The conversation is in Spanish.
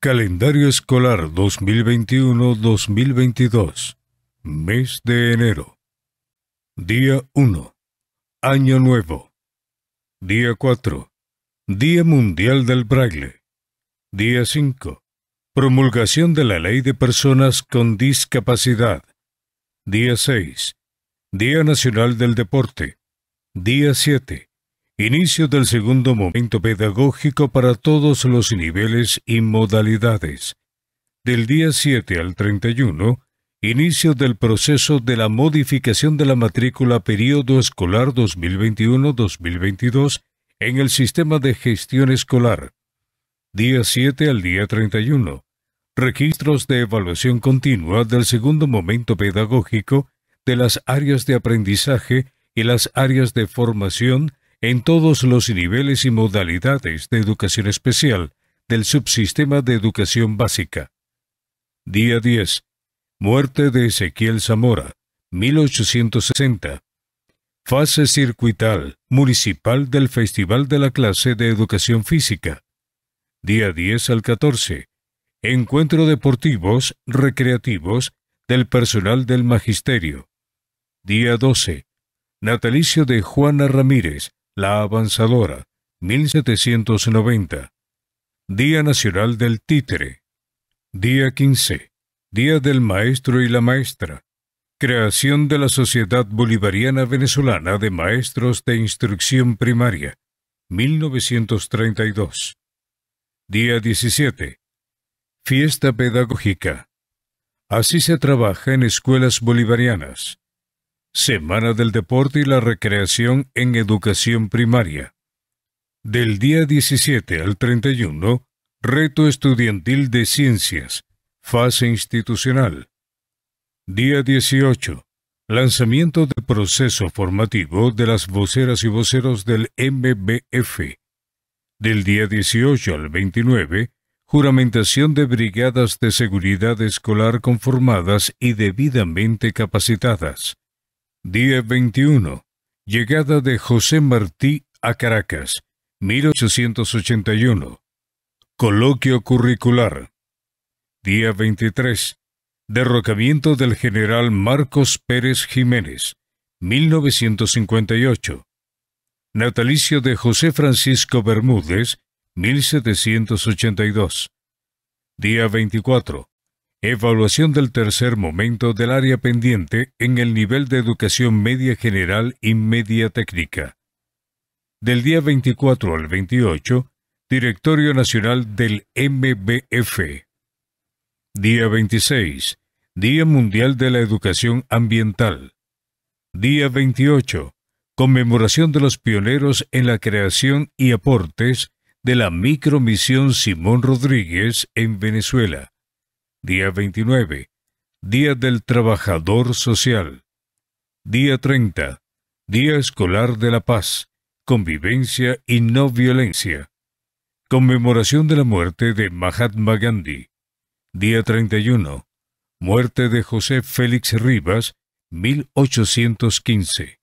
Calendario escolar 2021-2022. Mes de enero. Día 1. Año Nuevo. Día 4. Día Mundial del Braille. Día 5. Promulgación de la Ley de Personas con Discapacidad. Día 6. Día Nacional del Deporte. Día 7. Inicio del segundo momento pedagógico para todos los niveles y modalidades. Del día 7 al 31, inicio del proceso de la modificación de la matrícula periodo escolar 2021-2022 en el sistema de gestión escolar. Día 7 al día 31. Registros de evaluación continua del segundo momento pedagógico de las áreas de aprendizaje y las áreas de formación en todos los niveles y modalidades de educación especial del subsistema de educación básica. Día 10. Muerte de Ezequiel Zamora, 1860. Fase circuital municipal del Festival de la Clase de Educación Física. Día 10 al 14. Encuentro deportivos, recreativos del personal del Magisterio. Día 12. Natalicio de Juana Ramírez, la Avanzadora, 1790. Día Nacional del Títere. Día 15. Día del Maestro y la Maestra. Creación de la Sociedad Bolivariana Venezolana de Maestros de Instrucción Primaria, 1932. Día 17. Fiesta Pedagógica. Así se trabaja en escuelas bolivarianas. Semana del Deporte y la Recreación en Educación Primaria. Del día 17 al 31, Reto Estudiantil de Ciencias, Fase institucional. Día 18. Lanzamiento del proceso formativo de las voceras y voceros del MBF. Del día 18 al 29, juramentación de brigadas de seguridad escolar conformadas y debidamente capacitadas. Día 21. Llegada de José Martí a Caracas, 1881. Coloquio curricular. Día 23. Derrocamiento del general Marcos Pérez Jiménez, 1958. Natalicio de José Francisco Bermúdez, 1782. Día 24. Evaluación del tercer momento del área pendiente en el nivel de educación media general y media técnica. Del día 24 al 28, Directorio Nacional del MBF. Día 26. Día Mundial de la Educación Ambiental. Día 28. Conmemoración de los pioneros en la creación y aportes de la micromisión Simón Rodríguez en Venezuela. Día 29. Día del Trabajador Social. Día 30. Día Escolar de la Paz, Convivencia y No Violencia. Conmemoración de la muerte de Mahatma Gandhi. Día 31. Muerte de José Félix Rivas, 1815.